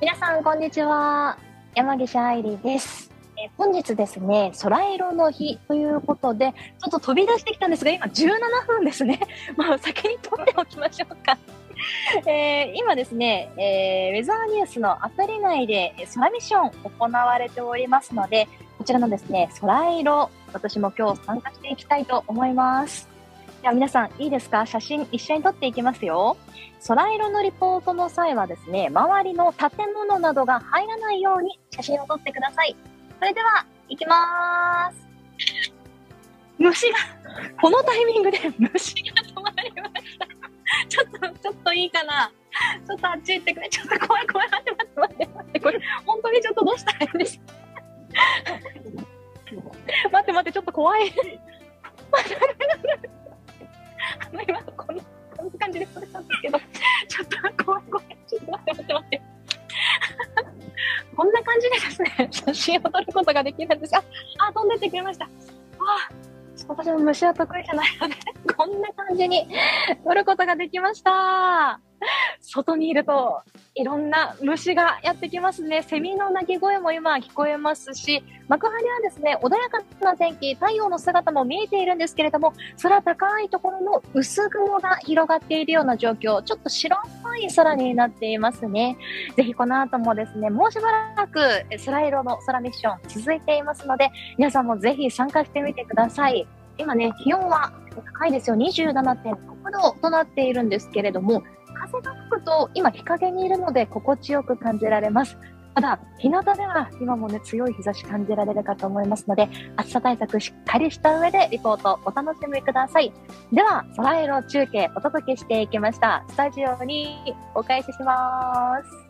皆さん、こんにちは。山岸愛理です。え本日ですね、空色の日ということで、ちょっと飛び出してきたんですが、今17分ですね。まあ、先に撮っておきましょうか。えー今ですね、えーウェザーニュースのアプリ内で空ミッション行われておりますので、こちらのですね、空色、私も今日参加していきたいと思います。では皆さん、いいですか？写真一緒に撮っていきますよ。空色のリポートの際はですね、周りの建物などが入らないように写真を撮ってください。それでは、行きまーす。虫が、このタイミングで 虫が止まりました。ちょっと、ちょっといいかなちょっとあっち行ってくれ。ちょっと怖い怖い。待って待って待って待って。これ、本当にちょっとどうしたらいいんですか？待って待って、ちょっと怖い。の、今、こんな、こんな感じで撮れたんですけど、ちょっと怖い怖い。ちょっと待って待って待って。こんな感じでですね、写真を撮ることができるんです。が、あ、飛んでってくれました。あ、私も虫は得意じゃないので、こんな感じに 撮ることができました。外にいると、いろんな虫がやってきますね。セミの鳴き声も今聞こえますし、幕張はですね、穏やかな天気、太陽の姿も見えているんですけれども、空高いところの薄雲が広がっているような状況、ちょっと白い空になっていますね。ぜひこの後もですね、もうしばらくえ空色の空ミッション続いていますので、皆さんもぜひ参加してみてください。今ね、気温は高いですよ。27.6度となっているんですけれども、風が吹くと今日陰にいるので心地よく感じられます。ただ、日向では今もね、強い日差し感じられるかと思いますので、暑さ対策しっかりした上でリポートお楽しみください。では、空色中継お届けしていきました。スタジオにお返しします。